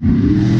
you